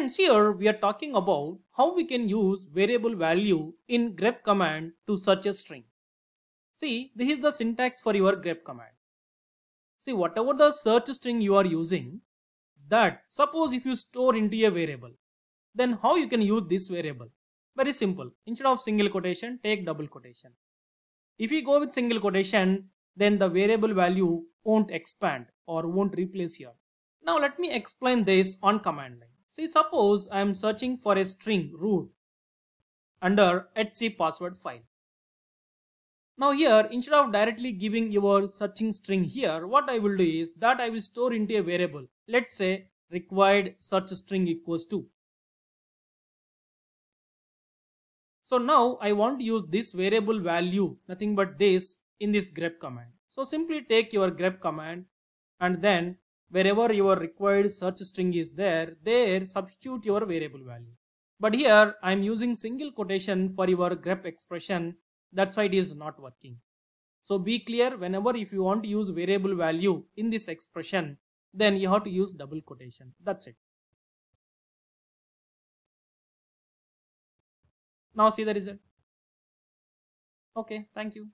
Friends, here we are talking about how we can use variable value in grep command to search a string. See, this is the syntax for your grep command. See, whatever the search string you are using, that suppose if you store into a variable, then how you can use this variable? Very simple. Instead of single quotation, take double quotation. If you go with single quotation, then the variable value won't expand or won't replace here. Now let me explain this on command line. See suppose I am searching for a string root under etc password file. Now here instead of directly giving your searching string here what I will do is that I will store into a variable let's say required search string equals to. So now I want to use this variable value nothing but this in this grep command. So simply take your grep command and then wherever your required search string is there, there substitute your variable value. But here I am using single quotation for your grep expression. That's why it is not working. So be clear whenever if you want to use variable value in this expression, then you have to use double quotation. That's it. Now see the result. Okay, thank you.